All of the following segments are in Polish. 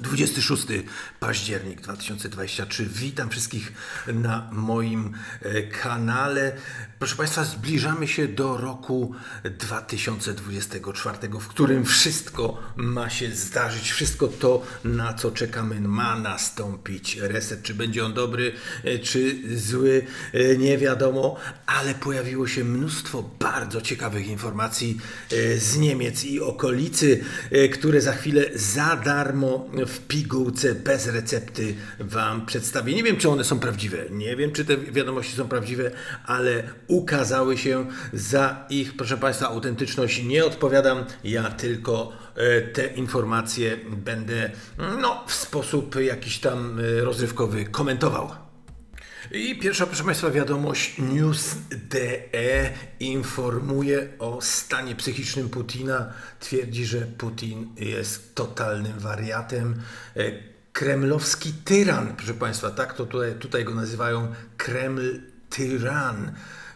26 październik 2023. Witam wszystkich na moim e, kanale. Proszę Państwa, zbliżamy się do roku 2024, w którym wszystko ma się zdarzyć. Wszystko to, na co czekamy, ma nastąpić. Reset, czy będzie on dobry, e, czy zły, e, nie wiadomo, ale pojawiło się mnóstwo bardzo ciekawych informacji z Niemiec i okolicy, które za chwilę za darmo w pigułce bez recepty Wam przedstawię. Nie wiem, czy one są prawdziwe, nie wiem, czy te wiadomości są prawdziwe, ale ukazały się za ich, proszę Państwa, autentyczność. Nie odpowiadam, ja tylko e, te informacje będę no, w sposób jakiś tam e, rozrywkowy komentował. I pierwsza, proszę Państwa, wiadomość News.de informuje o stanie psychicznym Putina. Twierdzi, że Putin jest totalnym wariatem. E, kremlowski tyran, proszę Państwa, tak to tutaj, tutaj go nazywają Kreml tyran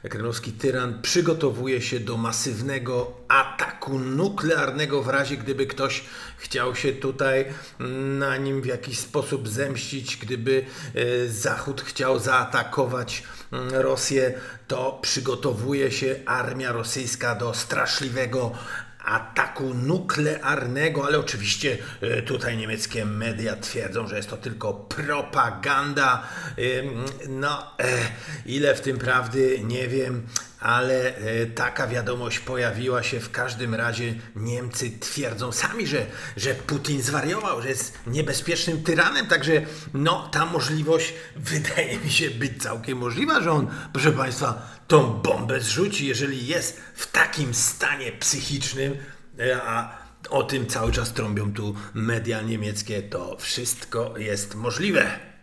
kremlowski tyran przygotowuje się do masywnego ataku nuklearnego w razie gdyby ktoś chciał się tutaj na nim w jakiś sposób zemścić, gdyby e, Zachód chciał zaatakować mm, Rosję, to przygotowuje się armia rosyjska do straszliwego ataku nuklearnego, ale oczywiście e, tutaj niemieckie media twierdzą, że jest to tylko propaganda. No, e, ile w tym prawdy, nie wiem, ale e, taka wiadomość pojawiła się. W każdym razie Niemcy twierdzą sami, że, że Putin zwariował, że jest niebezpiecznym tyranem, także no, ta możliwość wydaje mi się być całkiem możliwa, że on, proszę Państwa, tą bombę zrzuci, jeżeli jest w takim stanie psychicznym, e, a o tym cały czas trąbią tu media niemieckie, to wszystko jest możliwe.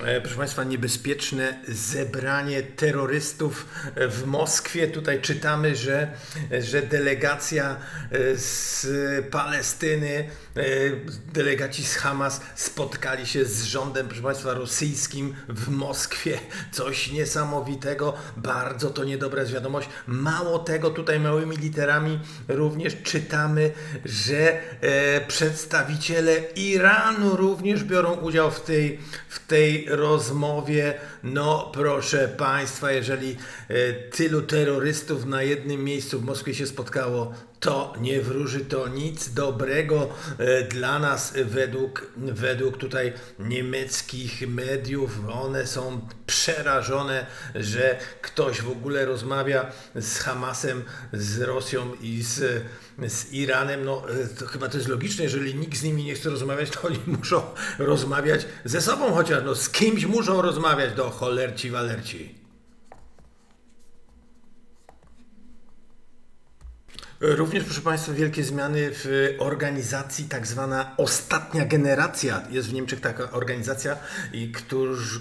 E, proszę Państwa, niebezpieczne zebranie terrorystów w Moskwie. Tutaj czytamy, że, że delegacja e, z Palestyny, e, delegaci z Hamas spotkali się z rządem, proszę Państwa, rosyjskim w Moskwie. Coś niesamowitego, bardzo to niedobra wiadomość. Mało tego, tutaj małymi literami również czytamy, że przedstawiciele Iranu również biorą udział w tej, w tej rozmowie. No, proszę Państwa, jeżeli e, tylu terrorystów na jednym miejscu w Moskwie się spotkało, to nie wróży to nic dobrego e, dla nas według, według tutaj niemieckich mediów. One są przerażone, że ktoś w ogóle rozmawia z Hamasem, z Rosją i z, z Iranem. No e, to chyba to jest logiczne, jeżeli nikt z nimi nie chce rozmawiać, to oni muszą rozmawiać ze sobą chociaż, no z kimś muszą rozmawiać do cholerci walerci. Również, proszę Państwa, wielkie zmiany w organizacji, tak zwana ostatnia generacja. Jest w Niemczech taka organizacja,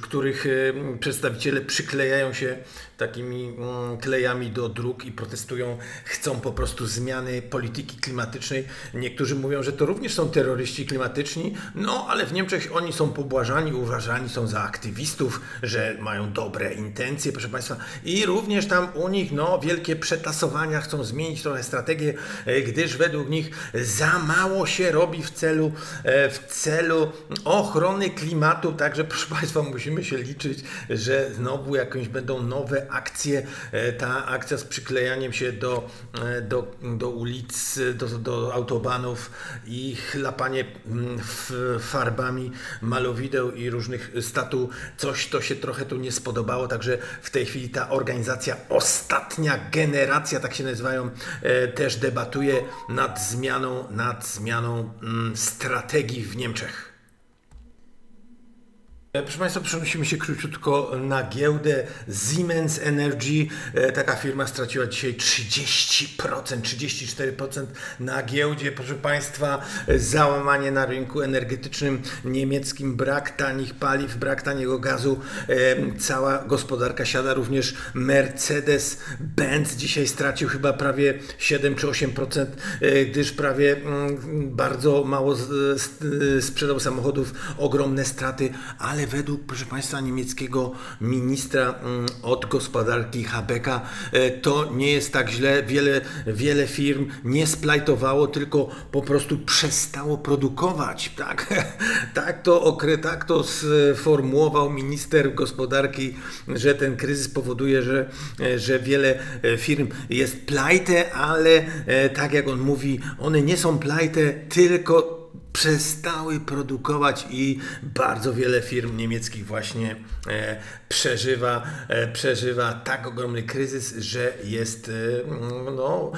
których przedstawiciele przyklejają się takimi mm, klejami do dróg i protestują, chcą po prostu zmiany polityki klimatycznej. Niektórzy mówią, że to również są terroryści klimatyczni, no ale w Niemczech oni są pobłażani, uważani są za aktywistów, że mają dobre intencje, proszę Państwa. I również tam u nich no, wielkie przetasowania, chcą zmienić trochę strategię, e, gdyż według nich za mało się robi w celu, e, w celu ochrony klimatu, także proszę Państwa musimy się liczyć, że znowu jakieś będą nowe akcję. E, ta akcja z przyklejaniem się do, do, do ulic, do, do autobanów i chlapanie mm, farbami malowideł i różnych statu, coś to się trochę tu nie spodobało, także w tej chwili ta organizacja Ostatnia Generacja, tak się nazywają, e, też debatuje nad zmianą, nad zmianą mm, strategii w Niemczech. E, proszę Państwa, przenosimy się króciutko na giełdę Siemens Energy. E, taka firma straciła dzisiaj 30%, 34% na giełdzie. Proszę Państwa, załamanie na rynku energetycznym niemieckim, brak tanich paliw, brak taniego gazu. E, cała gospodarka siada również Mercedes-Benz. Dzisiaj stracił chyba prawie 7 czy 8%, gdyż prawie mm, bardzo mało sprzedał samochodów, ogromne straty, ale ale według, proszę Państwa, niemieckiego ministra mm, od gospodarki Habecka e, to nie jest tak źle. Wiele, wiele firm nie splajtowało, tylko po prostu przestało produkować. Tak, tak, to, okre, tak to sformułował minister gospodarki, że ten kryzys powoduje, że, e, że wiele e, firm jest plajte, ale tak jak on mówi, one nie są plajte, tylko przestały produkować i bardzo wiele firm niemieckich właśnie e, przeżywa, e, przeżywa tak ogromny kryzys, że jest e, no,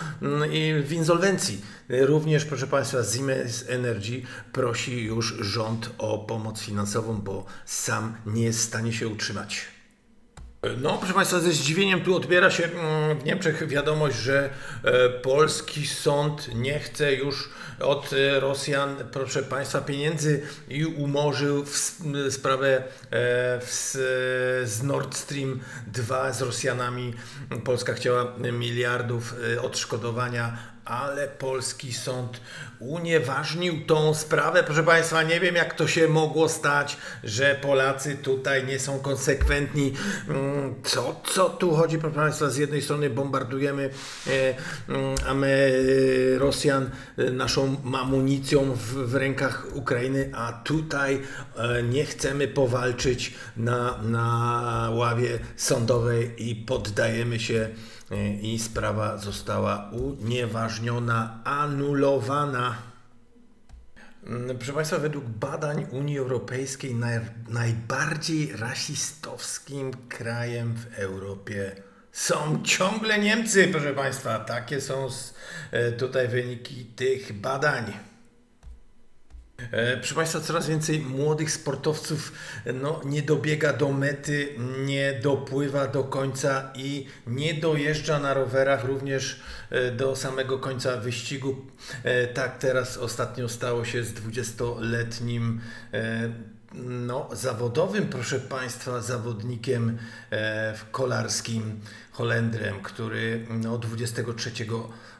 w insolwencji. Również, proszę Państwa, Siemens Energy prosi już rząd o pomoc finansową, bo sam nie jest w stanie się utrzymać. No, proszę Państwa, ze zdziwieniem tu odbiera się mm, w Niemczech wiadomość, że e, polski sąd nie chce już od e, Rosjan, proszę Państwa, pieniędzy i umorzył sprawę e, z Nord Stream 2 z Rosjanami. Polska chciała miliardów odszkodowania ale polski sąd unieważnił tą sprawę. Proszę Państwa, nie wiem jak to się mogło stać, że Polacy tutaj nie są konsekwentni. Mm, co, co tu chodzi, proszę Państwa? Z jednej strony bombardujemy e, mm, a my Rosjan e, naszą amunicją w, w rękach Ukrainy, a tutaj e, nie chcemy powalczyć na, na ławie sądowej i poddajemy się i sprawa została unieważniona, anulowana. Mm, proszę Państwa, według badań Unii Europejskiej naj, najbardziej rasistowskim krajem w Europie są ciągle Niemcy, proszę Państwa. Takie są e, tutaj wyniki tych badań. E, proszę Państwa, coraz więcej młodych sportowców no, nie dobiega do mety, nie dopływa do końca i nie dojeżdża na rowerach również e, do samego końca wyścigu. E, tak teraz ostatnio stało się z 20-letnim no, zawodowym, proszę Państwa, zawodnikiem kolarskim Holendrem, który no, 23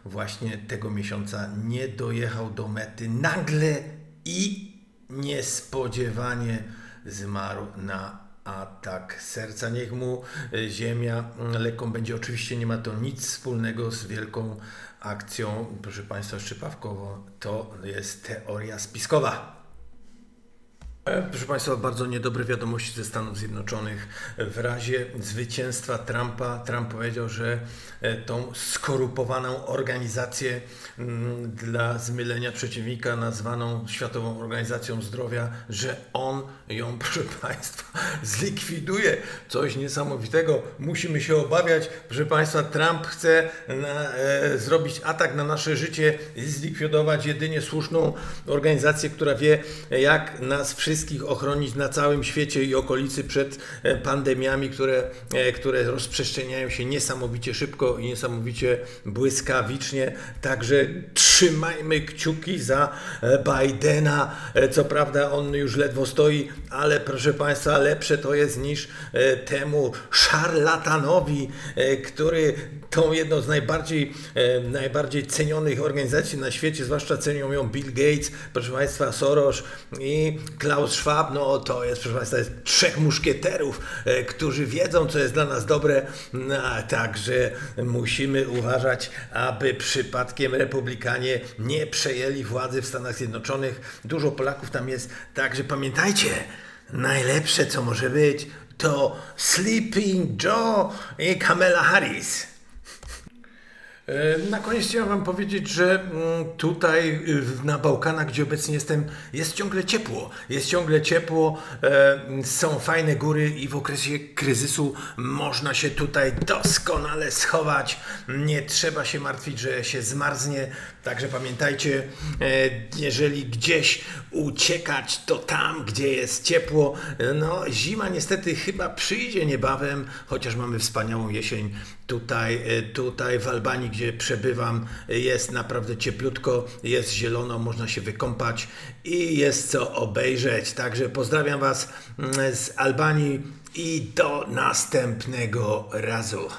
właśnie tego miesiąca nie dojechał do mety. Nagle i niespodziewanie zmarł na atak serca. Niech mu e, ziemia lekką będzie. Oczywiście nie ma to nic wspólnego z wielką akcją, proszę Państwa, szczypawkową. To jest teoria spiskowa. E, proszę Państwa, bardzo niedobre wiadomości ze Stanów Zjednoczonych. W razie zwycięstwa Trumpa, Trump powiedział, że e, tą skorupowaną organizację mm, dla zmylenia przeciwnika, nazwaną Światową Organizacją Zdrowia, że on ją, proszę Państwa, zlikwiduje. Coś niesamowitego. Musimy się obawiać. Proszę Państwa, Trump chce na, e, zrobić atak na nasze życie i zlikwidować jedynie słuszną organizację, która wie, jak nas wszystkich wszystkich ochronić na całym świecie i okolicy przed e, pandemiami, które, e, które rozprzestrzeniają się niesamowicie szybko i niesamowicie błyskawicznie. Także trzymajmy kciuki za e, Bidena. Co prawda on już ledwo stoi, ale proszę Państwa, lepsze to jest niż temu szarlatanowi, który tą jedną z najbardziej, najbardziej cenionych organizacji na świecie, zwłaszcza cenią ją Bill Gates, proszę Państwa, Soros i Klaus Klaus Schwab, no to jest, proszę Państwa, jest trzech muszkieterów, e, którzy wiedzą, co jest dla nas dobre, no, także musimy uważać, aby przypadkiem republikanie nie przejęli władzy w Stanach Zjednoczonych. Dużo Polaków tam jest, także pamiętajcie, najlepsze, co może być, to Sleeping Joe i Kamala Harris. E, na koniec chciałem Wam powiedzieć, że mm, tutaj y, na Bałkanach, gdzie obecnie jestem, jest ciągle ciepło. Jest ciągle ciepło, e, są fajne góry i w okresie kryzysu można się tutaj doskonale schować. Nie trzeba się martwić, że się zmarznie. Także pamiętajcie, e, jeżeli gdzieś uciekać, to tam, gdzie jest ciepło. No, zima niestety chyba przyjdzie niebawem, chociaż mamy wspaniałą jesień. Tutaj, tutaj w Albanii, gdzie przebywam, jest naprawdę cieplutko, jest zielono, można się wykąpać i jest co obejrzeć. Także pozdrawiam Was mm, z Albanii i do następnego razu.